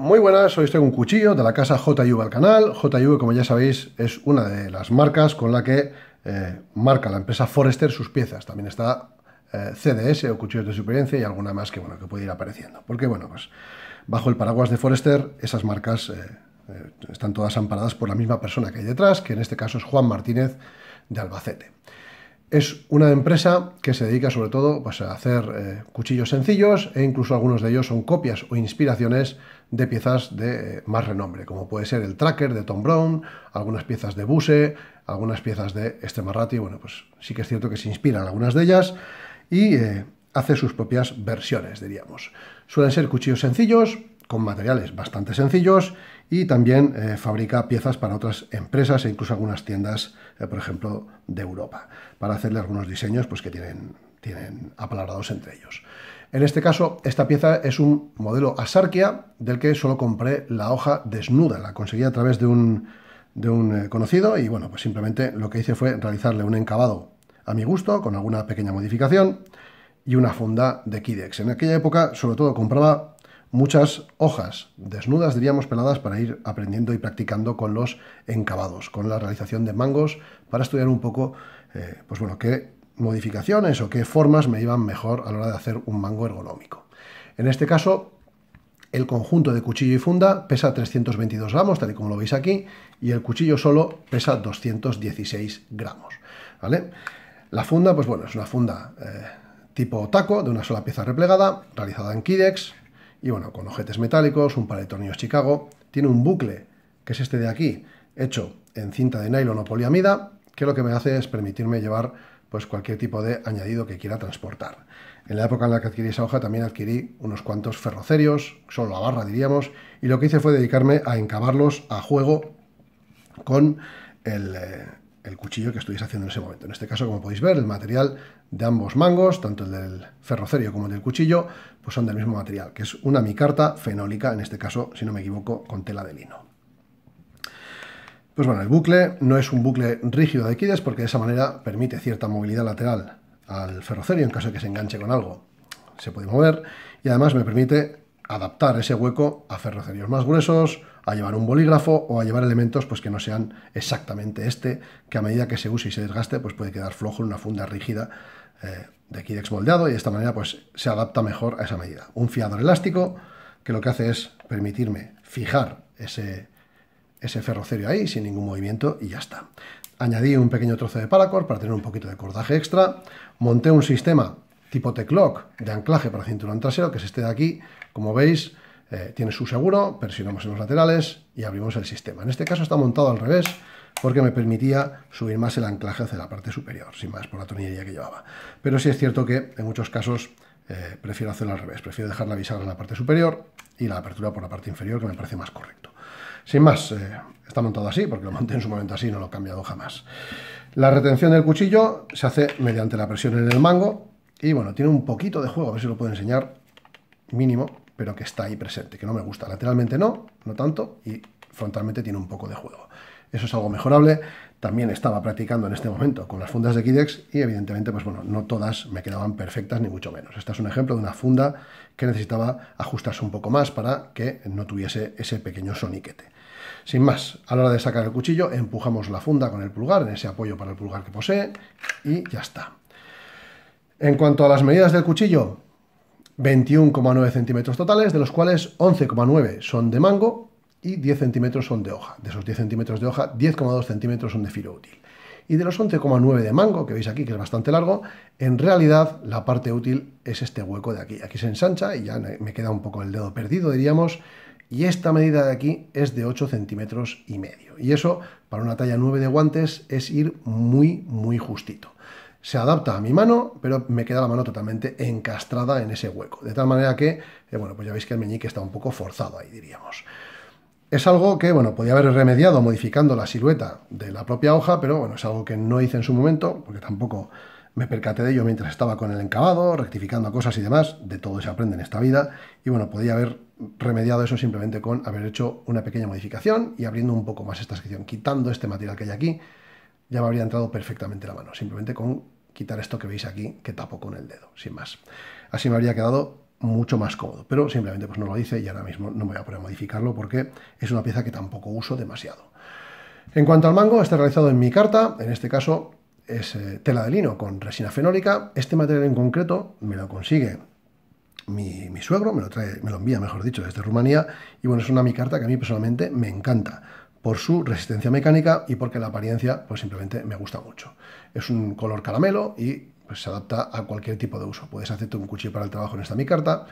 Muy buenas, hoy con un cuchillo de la casa JV al canal. JV, como ya sabéis, es una de las marcas con la que eh, marca la empresa Forester sus piezas. También está eh, CDS o Cuchillos de Supervivencia y alguna más que, bueno, que puede ir apareciendo. Porque, bueno, pues bajo el paraguas de Forester, esas marcas eh, están todas amparadas por la misma persona que hay detrás, que en este caso es Juan Martínez de Albacete. Es una empresa que se dedica sobre todo pues, a hacer eh, cuchillos sencillos e incluso algunos de ellos son copias o inspiraciones de piezas de eh, más renombre, como puede ser el Tracker de Tom Brown, algunas piezas de Buse, algunas piezas de Estemarrati. Bueno, pues sí que es cierto que se inspiran algunas de ellas y eh, hace sus propias versiones, diríamos. Suelen ser cuchillos sencillos, con materiales bastante sencillos y también eh, fabrica piezas para otras empresas e incluso algunas tiendas, eh, por ejemplo, de Europa, para hacerle algunos diseños pues, que tienen, tienen entre ellos. En este caso, esta pieza es un modelo Asarquia del que solo compré la hoja desnuda, la conseguí a través de un, de un eh, conocido y bueno, pues simplemente lo que hice fue realizarle un encabado a mi gusto, con alguna pequeña modificación y una funda de Kidex. En aquella época, sobre todo, compraba muchas hojas desnudas, diríamos, peladas para ir aprendiendo y practicando con los encabados, con la realización de mangos, para estudiar un poco, eh, pues bueno, qué modificaciones o qué formas me iban mejor a la hora de hacer un mango ergonómico. En este caso, el conjunto de cuchillo y funda pesa 322 gramos, tal y como lo veis aquí, y el cuchillo solo pesa 216 gramos, ¿vale? La funda, pues bueno, es una funda eh, tipo taco, de una sola pieza replegada, realizada en Kidex, y bueno, con ojetes metálicos, un tornillos Chicago, tiene un bucle, que es este de aquí, hecho en cinta de nylon o poliamida, que lo que me hace es permitirme llevar pues cualquier tipo de añadido que quiera transportar. En la época en la que adquirí esa hoja también adquirí unos cuantos ferrocerios, solo la barra diríamos, y lo que hice fue dedicarme a encabarlos a juego con el, eh, el cuchillo que estuviese haciendo en ese momento. En este caso, como podéis ver, el material de ambos mangos, tanto el del ferrocerio como el del cuchillo, pues son del mismo material, que es una micarta fenólica, en este caso, si no me equivoco, con tela de lino. Pues bueno, el bucle no es un bucle rígido de Kides porque de esa manera permite cierta movilidad lateral al ferrocerio en caso de que se enganche con algo. Se puede mover y además me permite adaptar ese hueco a ferrocerios más gruesos, a llevar un bolígrafo o a llevar elementos pues, que no sean exactamente este, que a medida que se use y se desgaste pues, puede quedar flojo en una funda rígida eh, de Kidex moldeado y de esta manera pues, se adapta mejor a esa medida. Un fiador elástico que lo que hace es permitirme fijar ese, ese ferrocerio ahí sin ningún movimiento y ya está. Añadí un pequeño trozo de paracord para tener un poquito de cordaje extra. Monté un sistema tipo T-Clock de anclaje para cinturón trasero, que es este de aquí. Como veis, eh, tiene su seguro, presionamos en los laterales y abrimos el sistema. En este caso está montado al revés porque me permitía subir más el anclaje hacia la parte superior, sin más, por la tornillería que llevaba. Pero sí es cierto que en muchos casos eh, prefiero hacerlo al revés, prefiero dejar la bisagra en la parte superior y la apertura por la parte inferior, que me parece más correcto. Sin más, eh, está montado así, porque lo monté en su momento así, no lo he cambiado jamás. La retención del cuchillo se hace mediante la presión en el mango, y bueno, tiene un poquito de juego, a ver si lo puedo enseñar, mínimo, pero que está ahí presente, que no me gusta. Lateralmente no, no tanto, y frontalmente tiene un poco de juego. Eso es algo mejorable. También estaba practicando en este momento con las fundas de Kidex y evidentemente, pues bueno, no todas me quedaban perfectas ni mucho menos. Este es un ejemplo de una funda que necesitaba ajustarse un poco más para que no tuviese ese pequeño soniquete. Sin más, a la hora de sacar el cuchillo, empujamos la funda con el pulgar, en ese apoyo para el pulgar que posee, y ya está. En cuanto a las medidas del cuchillo, 21,9 centímetros totales, de los cuales 11,9 son de mango y 10 centímetros son de hoja. De esos 10 centímetros de hoja, 10,2 centímetros son de filo útil. Y de los 11,9 de mango, que veis aquí que es bastante largo, en realidad la parte útil es este hueco de aquí. Aquí se ensancha y ya me queda un poco el dedo perdido, diríamos. Y esta medida de aquí es de 8 centímetros y medio. Y eso, para una talla 9 de guantes, es ir muy, muy justito se adapta a mi mano, pero me queda la mano totalmente encastrada en ese hueco. De tal manera que, eh, bueno, pues ya veis que el meñique está un poco forzado ahí, diríamos. Es algo que, bueno, podía haber remediado modificando la silueta de la propia hoja, pero bueno, es algo que no hice en su momento, porque tampoco me percaté de ello mientras estaba con el encabado, rectificando cosas y demás, de todo se aprende en esta vida, y bueno, podía haber remediado eso simplemente con haber hecho una pequeña modificación y abriendo un poco más esta sección, quitando este material que hay aquí, ya me habría entrado perfectamente la mano, simplemente con quitar esto que veis aquí, que tapo con el dedo, sin más. Así me habría quedado mucho más cómodo, pero simplemente pues no lo hice y ahora mismo no me voy a poder modificarlo porque es una pieza que tampoco uso demasiado. En cuanto al mango, está realizado en mi carta, en este caso es eh, tela de lino con resina fenólica. Este material en concreto me lo consigue mi, suegro, me lo, trae, me lo envía, mejor dicho, desde Rumanía, y bueno, es una micarta que a mí personalmente me encanta por su resistencia mecánica y porque la apariencia pues simplemente me gusta mucho. Es un color caramelo y pues, se adapta a cualquier tipo de uso. Puedes hacerte un cuchillo para el trabajo en esta micarta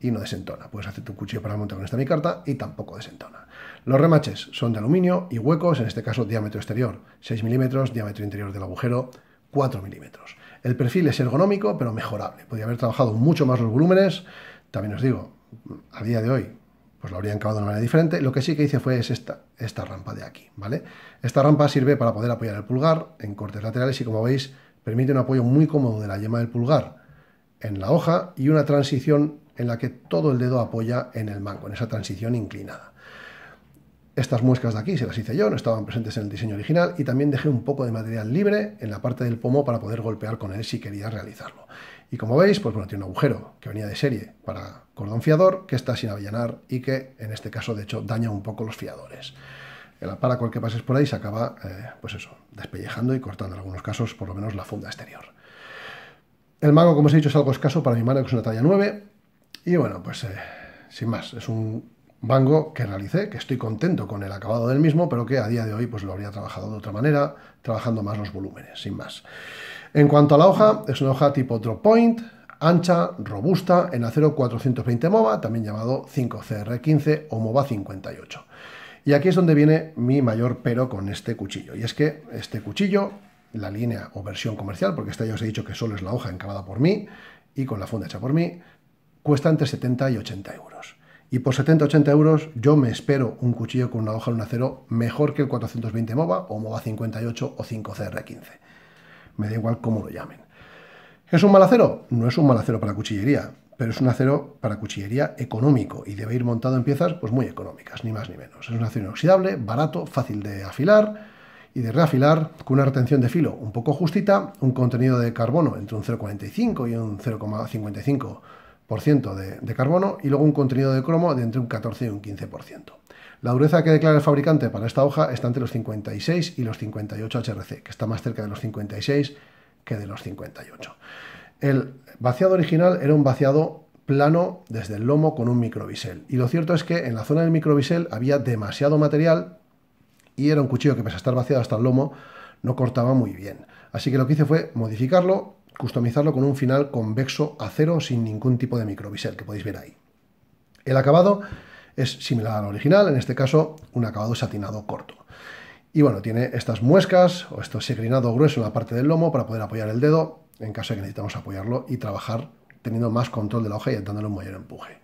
y no desentona. Puedes hacerte un cuchillo para el monte con esta micarta y tampoco desentona. Los remaches son de aluminio y huecos, en este caso diámetro exterior 6 milímetros, diámetro interior del agujero 4 milímetros. El perfil es ergonómico, pero mejorable. Podría haber trabajado mucho más los volúmenes. También os digo, a día de hoy, pues lo habría encabado de una manera diferente. Lo que sí que hice fue esta, esta rampa de aquí, ¿vale? Esta rampa sirve para poder apoyar el pulgar en cortes laterales y como veis, permite un apoyo muy cómodo de la yema del pulgar en la hoja y una transición en la que todo el dedo apoya en el mango, en esa transición inclinada. Estas muescas de aquí se las hice yo, no estaban presentes en el diseño original y también dejé un poco de material libre en la parte del pomo para poder golpear con él si quería realizarlo. Y como veis, pues bueno, tiene un agujero que venía de serie para cordón fiador que está sin avellanar y que en este caso de hecho daña un poco los fiadores. El paracord que pases por ahí se acaba, eh, pues eso, despellejando y cortando en algunos casos por lo menos la funda exterior. El mango, como os he dicho, es algo escaso para mi mano, que es una talla 9. Y bueno, pues eh, sin más, es un Bango que realicé, que estoy contento con el acabado del mismo, pero que a día de hoy pues lo habría trabajado de otra manera, trabajando más los volúmenes, sin más. En cuanto a la hoja, es una hoja tipo drop point, ancha, robusta, en acero 420 MOVA, también llamado 5CR15 o MOVA 58. Y aquí es donde viene mi mayor pero con este cuchillo, y es que este cuchillo, la línea o versión comercial, porque esta ya os he dicho que solo es la hoja encabada por mí y con la funda hecha por mí, cuesta entre 70 y 80 euros. Y por 70-80 euros yo me espero un cuchillo con una hoja de un acero mejor que el 420 MOVA o MOVA 58 o 5CR15. Me da igual cómo lo llamen. ¿Es un mal acero? No es un mal acero para cuchillería, pero es un acero para cuchillería económico y debe ir montado en piezas pues muy económicas, ni más ni menos. Es un acero inoxidable, barato, fácil de afilar y de reafilar, con una retención de filo un poco justita, un contenido de carbono entre un 0,45 y un 0,55 de, de, carbono y luego un contenido de cromo de entre un 14 y un 15%. La dureza que declara el fabricante para esta hoja está entre los 56 y los 58 HRC, que está más cerca de los 56 que de los 58. El vaciado original era un vaciado plano desde el lomo con un microbisel. Y lo cierto es que en la zona del microbisel había demasiado material y era un cuchillo que pese a estar vaciado hasta el lomo no cortaba muy bien. Así que lo que hice fue modificarlo customizarlo con un final convexo acero sin ningún tipo de microbisel, que podéis ver ahí. El acabado es similar al original, en este caso un acabado satinado corto. Y bueno, tiene estas muescas o esto segrinado grueso en la parte del lomo para poder apoyar el dedo en caso de que necesitamos apoyarlo y trabajar teniendo más control de la hoja y dándole un mayor empuje.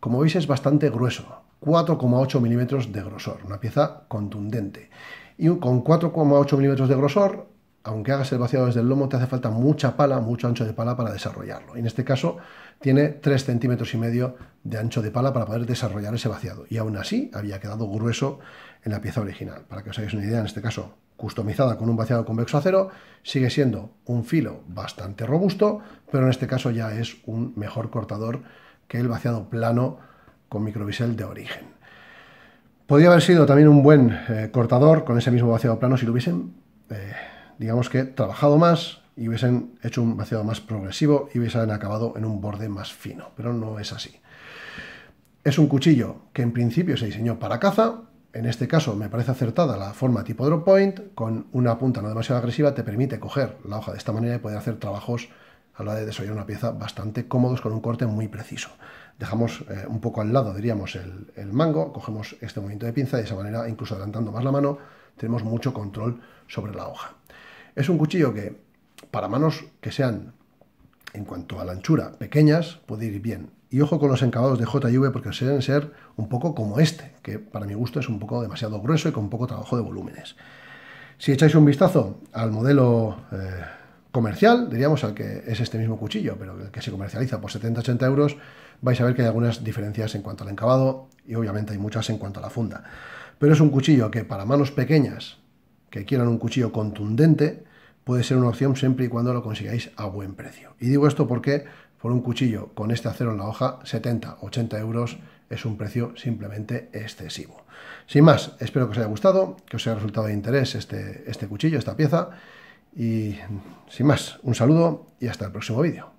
Como veis es bastante grueso, 4,8 milímetros de grosor, una pieza contundente. Y con 4,8 milímetros de grosor aunque hagas el vaciado desde el lomo, te hace falta mucha pala, mucho ancho de pala para desarrollarlo. en este caso tiene 3 centímetros y medio de ancho de pala para poder desarrollar ese vaciado. Y aún así había quedado grueso en la pieza original. Para que os hagáis una idea, en este caso customizada con un vaciado convexo acero, sigue siendo un filo bastante robusto, pero en este caso ya es un mejor cortador que el vaciado plano con microbisel de origen. Podría haber sido también un buen eh, cortador con ese mismo vaciado plano si lo hubiesen eh, digamos que, trabajado más y hubiesen hecho un vaciado más progresivo y hubiesen acabado en un borde más fino, pero no es así. Es un cuchillo que en principio se diseñó para caza, en este caso me parece acertada la forma tipo drop point, con una punta no demasiado agresiva te permite coger la hoja de esta manera y poder hacer trabajos a la hora de desollar una pieza bastante cómodos con un corte muy preciso. Dejamos eh, un poco al lado, diríamos, el, el, mango, cogemos este movimiento de pinza y de esa manera, incluso adelantando más la mano, tenemos mucho control sobre la hoja. Es un cuchillo que, para manos que sean, en cuanto a la anchura, pequeñas, puede ir bien. Y ojo con los encabados de JV porque suelen ser un poco como este, que para mi gusto es un poco demasiado grueso y con poco trabajo de volúmenes. Si echáis un vistazo al modelo eh, comercial, diríamos al que es este mismo cuchillo, pero el que se comercializa por 70-80 euros, vais a ver que hay algunas diferencias en cuanto al encabado y obviamente hay muchas en cuanto a la funda. Pero es un cuchillo que para manos pequeñas, que quieran un cuchillo contundente, puede ser una opción siempre y cuando lo consigáis a buen precio. Y digo esto porque por un cuchillo con este acero en la hoja, 70, 80 euros, es un precio simplemente excesivo. Sin más, espero que os haya gustado, que os haya resultado de interés este, este cuchillo, esta pieza. Y sin más, un saludo y hasta el próximo vídeo.